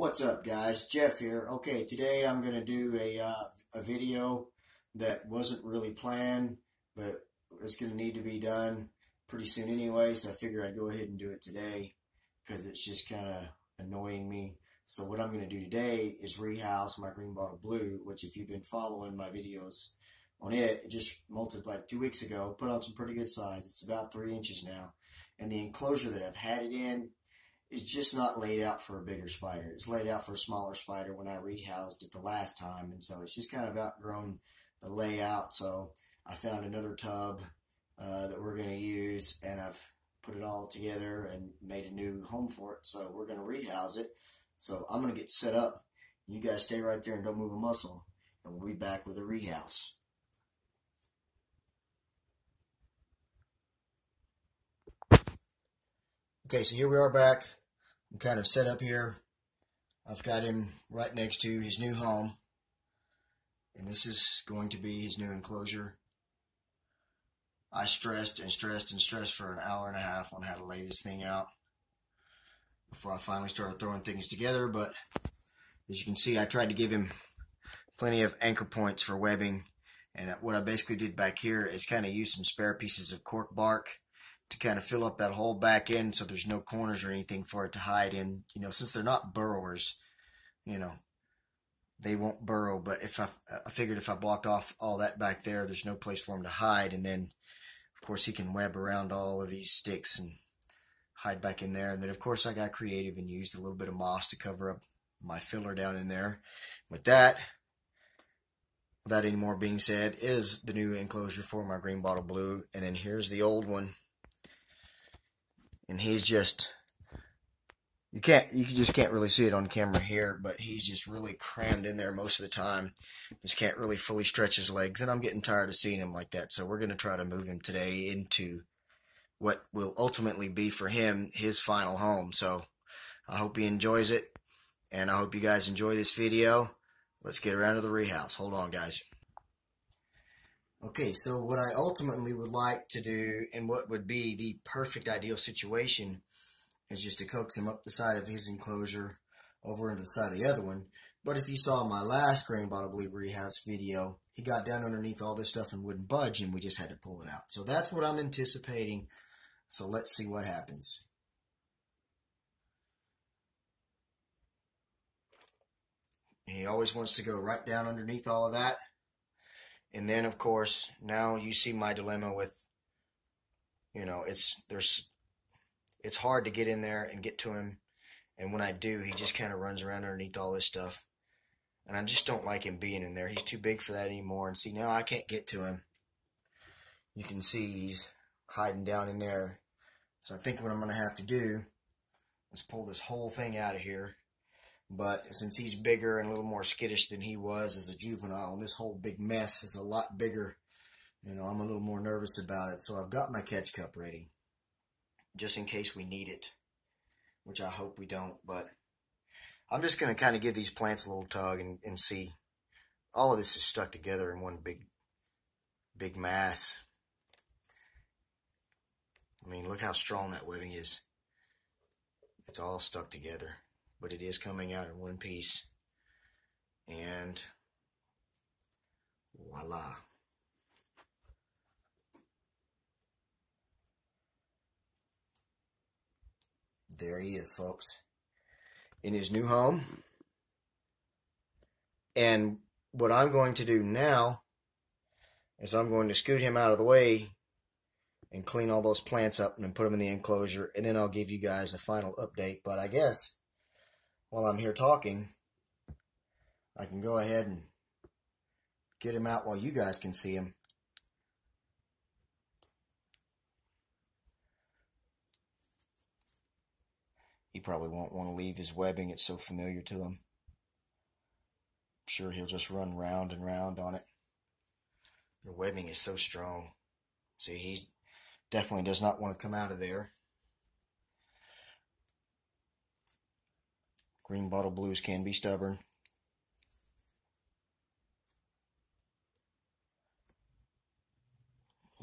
What's up guys, Jeff here. Okay, today I'm going to do a, uh, a video that wasn't really planned, but it's going to need to be done pretty soon anyway, so I figured I'd go ahead and do it today because it's just kind of annoying me. So what I'm going to do today is rehouse my green bottle blue, which if you've been following my videos on it, it just molted like two weeks ago, put on some pretty good size. It's about three inches now. And the enclosure that I've had it in is just not laid out for a bigger spider. It's laid out for a smaller spider when I rehoused it the last time. And so it's just kind of outgrown the layout. So I found another tub uh, that we're going to use and I've put it all together and made a new home for it. So we're going to rehouse it. So I'm going to get set up. You guys stay right there and don't move a muscle. And we'll be back with a rehouse. Okay, so here we are back. I'm kind of set up here. I've got him right next to his new home. And this is going to be his new enclosure. I stressed and stressed and stressed for an hour and a half on how to lay this thing out before I finally started throwing things together. But as you can see, I tried to give him plenty of anchor points for webbing. And what I basically did back here is kind of use some spare pieces of cork bark to kind of fill up that hole back in so there's no corners or anything for it to hide in. You know, since they're not burrowers, you know, they won't burrow. But if I, I figured if I blocked off all that back there, there's no place for them to hide. And then, of course, he can web around all of these sticks and hide back in there. And then, of course, I got creative and used a little bit of moss to cover up my filler down in there. With that, without any more being said, is the new enclosure for my green bottle blue. And then here's the old one and he's just you can't you just can't really see it on camera here, but he's just really crammed in there most of the time. Just can't really fully stretch his legs, and I'm getting tired of seeing him like that. So we're going to try to move him today into what will ultimately be for him his final home. So I hope he enjoys it, and I hope you guys enjoy this video. Let's get around to the rehouse. Hold on, guys. Okay, so what I ultimately would like to do, and what would be the perfect ideal situation, is just to coax him up the side of his enclosure over into the side of the other one. But if you saw my last green bottle blue rehouse video, he got down underneath all this stuff and wouldn't budge, and we just had to pull it out. So that's what I'm anticipating. So let's see what happens. he always wants to go right down underneath all of that. And then, of course, now you see my dilemma with, you know, it's there's, it's hard to get in there and get to him. And when I do, he just kind of runs around underneath all this stuff. And I just don't like him being in there. He's too big for that anymore. And see, now I can't get to him. You can see he's hiding down in there. So I think what I'm going to have to do is pull this whole thing out of here but since he's bigger and a little more skittish than he was as a juvenile, and this whole big mess is a lot bigger, you know, I'm a little more nervous about it. So I've got my catch cup ready, just in case we need it, which I hope we don't. But I'm just going to kind of give these plants a little tug and, and see. All of this is stuck together in one big, big mass. I mean, look how strong that webbing is. It's all stuck together but it is coming out in one piece. And voila. There he is, folks, in his new home. And what I'm going to do now is I'm going to scoot him out of the way and clean all those plants up and put them in the enclosure. And then I'll give you guys a final update. But I guess while I'm here talking, I can go ahead and get him out while you guys can see him. He probably won't want to leave his webbing. It's so familiar to him. I'm sure he'll just run round and round on it. The webbing is so strong. See, he definitely does not want to come out of there. Green bottle blues can be stubborn.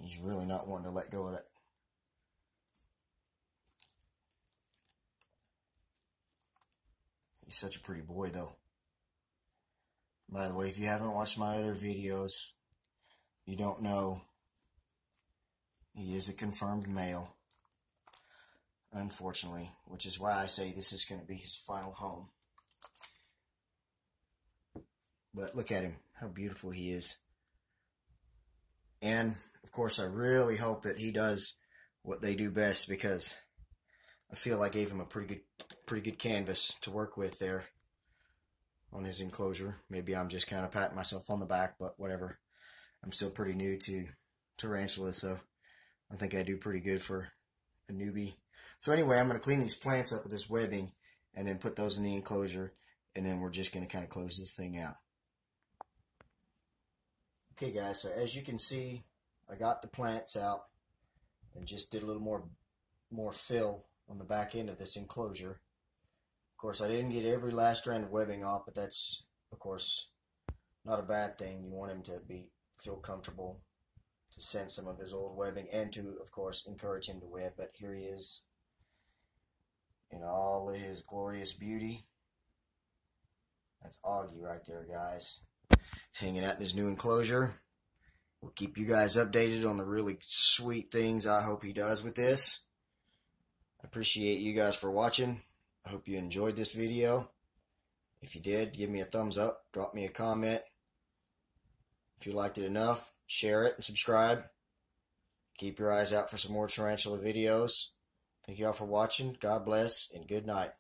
He's really not wanting to let go of that. He's such a pretty boy, though. By the way, if you haven't watched my other videos, you don't know, he is a confirmed male. Unfortunately, which is why I say this is going to be his final home. But look at him, how beautiful he is. And, of course, I really hope that he does what they do best because I feel I gave him a pretty good, pretty good canvas to work with there on his enclosure. Maybe I'm just kind of patting myself on the back, but whatever. I'm still pretty new to tarantulas, so I think I do pretty good for a newbie. So anyway, I'm going to clean these plants up with this webbing and then put those in the enclosure, and then we're just going to kind of close this thing out. Okay guys, so as you can see, I got the plants out and just did a little more more fill on the back end of this enclosure. Of course, I didn't get every last strand of webbing off, but that's, of course, not a bad thing. You want him to be feel comfortable to send some of his old webbing and to, of course, encourage him to web. But here he is in all of his glorious beauty. That's Augie right there, guys hanging out in his new enclosure. We'll keep you guys updated on the really sweet things I hope he does with this. I appreciate you guys for watching. I hope you enjoyed this video. If you did, give me a thumbs up, drop me a comment. If you liked it enough, share it and subscribe. Keep your eyes out for some more tarantula videos. Thank you all for watching. God bless and good night.